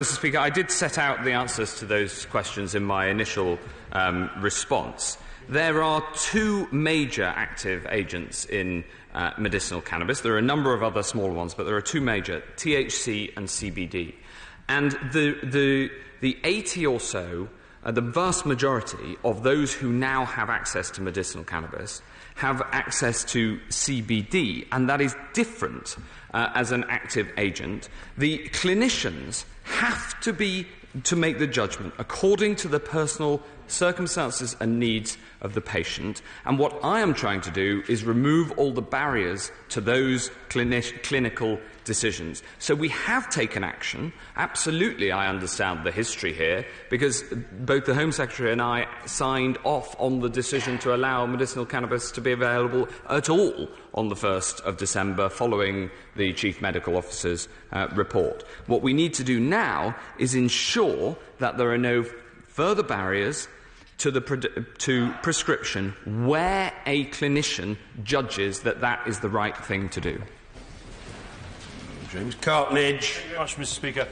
Mr Speaker, I did set out the answers to those questions in my initial um, response. There are two major active agents in uh, medicinal cannabis. There are a number of other smaller ones, but there are two major, THC and CBD. And the, the, the 80 or so uh, the vast majority of those who now have access to medicinal cannabis have access to CBD, and that is different uh, as an active agent. The clinicians have to be to make the judgment according to the personal circumstances and needs of the patient. And what I am trying to do is remove all the barriers to those clini- clinical decisions. So we have taken action. Absolutely, I understand the history here because both the Home Secretary and I signed off on the decision to allow medicinal cannabis to be available at all on the 1st of December following the Chief Medical Officer's uh, report. What we need to do now is ensure that there are no further barriers to, the, to prescription where a clinician judges that that is the right thing to do. James Cartledge. Thank you very much, Mr. Speaker.